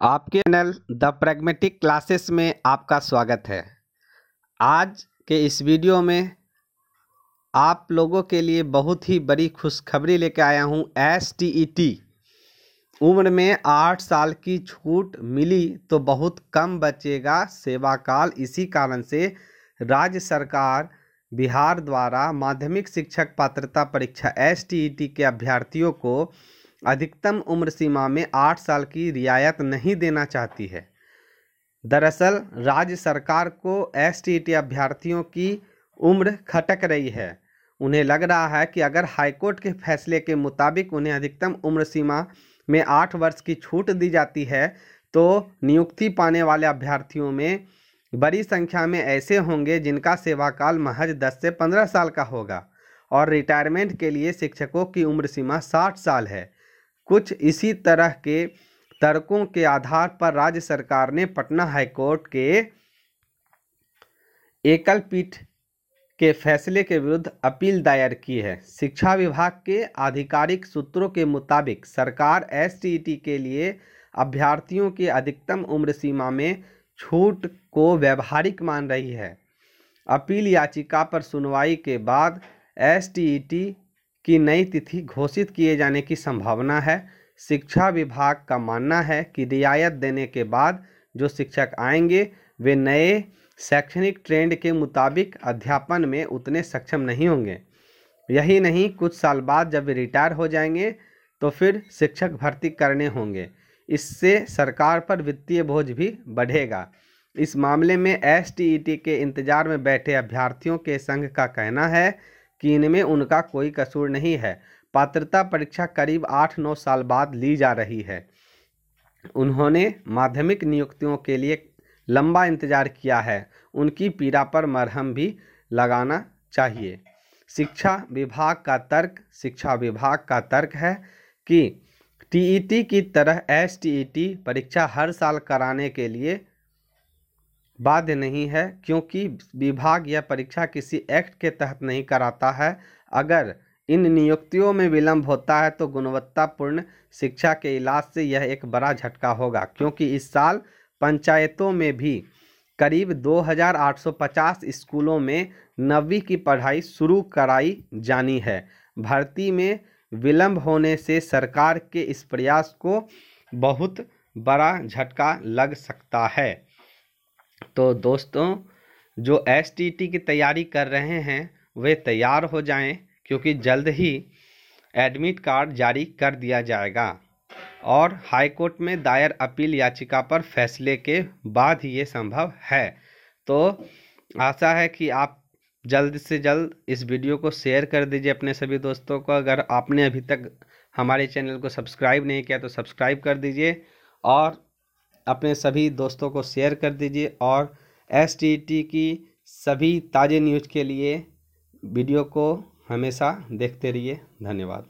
आपके channel the pragmatic classes में आपका स्वागत है। आज के इस वीडियो में आप लोगों के लिए बहुत ही बड़ी खुशखबरी लेकर आया हूँ। एस टी ई टी उम्र में आठ साल की छूट मिली तो बहुत कम बचेगा। सेवा काल इसी कारण से राज्य सरकार, बिहार द्वारा माध्यमिक शिक्षक पात्रता परीक्षा एस टी ई टी के अभ्यर्थियों को अधिकतम उम्र सीमा में आठ साल की रियायत नहीं देना चाहती है। दरअसल, राज्य सरकार को एस टी टी अभ्यर्थियों की उम्र खटक रही है। उन्हें लग रहा है कि अगर हाईकोर्ट के फैसले के मुताबिक उन्हें अधिकतम उम्र सीमा में आठ वर्ष की छूट दी जाती है तो नियुक्ति पाने वाले अभ्यर्थियों में बड़ी संख्या में ऐसे होंगे जिनका सेवाकाल महज दस से पंद्रह साल का होगा और रिटायरमेंट के लिए शिक्षकों की उम्र सीमा साठ साल है। कुछ इसी तरह के तर्कों के आधार पर राज्य सरकार ने पटना हाईकोर्ट के एकल पीठ के फैसले के विरुद्ध अपील दायर की है। शिक्षा विभाग के आधिकारिक सूत्रों के मुताबिक सरकार एस के लिए अभ्यर्थियों की अधिकतम उम्र सीमा में छूट को व्यवहारिक मान रही है। अपील याचिका पर सुनवाई के बाद एस की नई तिथि घोषित किए जाने की संभावना है। शिक्षा विभाग का मानना है कि रियायत देने के बाद जो शिक्षक आएँगे, वे नए शैक्षणिक ट्रेंड के मुताबिक अध्यापन में उतने सक्षम नहीं होंगे। यही नहीं, कुछ साल बाद जब वे रिटायर हो जाएँगे तो फिर शिक्षक भर्ती करने होंगे। इससे सरकार पर वित्तीय बोझ भी बढ़ेगा। इस मामले में एसटीईटी के इंतज़ार में बैठे अभ्यर्थियों के संघ का कहना है कि इनमें उनका कोई कसूर नहीं है। पात्रता परीक्षा करीब आठ नौ साल बाद ली जा रही है। उन्होंने माध्यमिक नियुक्तियों के लिए लंबा इंतज़ार किया है। उनकी पीड़ा पर मरहम भी लगाना चाहिए। शिक्षा विभाग का तर्क, शिक्षा विभाग का तर्क है कि टीईटी की तरह एसटीईटी परीक्षा हर साल कराने के लिए बाध्य नहीं है, क्योंकि विभाग यह परीक्षा किसी एक्ट के तहत नहीं कराता है। अगर इन नियुक्तियों में विलंब होता है तो गुणवत्तापूर्ण शिक्षा के इलाज से यह एक बड़ा झटका होगा, क्योंकि इस साल पंचायतों में भी करीब 2850 स्कूलों में नवीं की पढ़ाई शुरू कराई जानी है। भर्ती में विलंब होने से सरकार के इस प्रयास को बहुत बड़ा झटका लग सकता है। तो दोस्तों, जो एसटीटी की तैयारी कर रहे हैं, वे तैयार हो जाएँ, क्योंकि जल्द ही एडमिट कार्ड जारी कर दिया जाएगा। और हाई कोर्ट में दायर अपील याचिका पर फैसले के बाद ये संभव है। तो आशा है कि आप जल्द से जल्द इस वीडियो को शेयर कर दीजिए अपने सभी दोस्तों को। अगर आपने अभी तक हमारे चैनल को सब्सक्राइब नहीं किया तो सब्सक्राइब कर दीजिए। और अपने सभी दोस्तों को शेयर कर दीजिए और एसटीटी की सभी ताज़े न्यूज़ के लिए वीडियो को हमेशा देखते रहिए। धन्यवाद।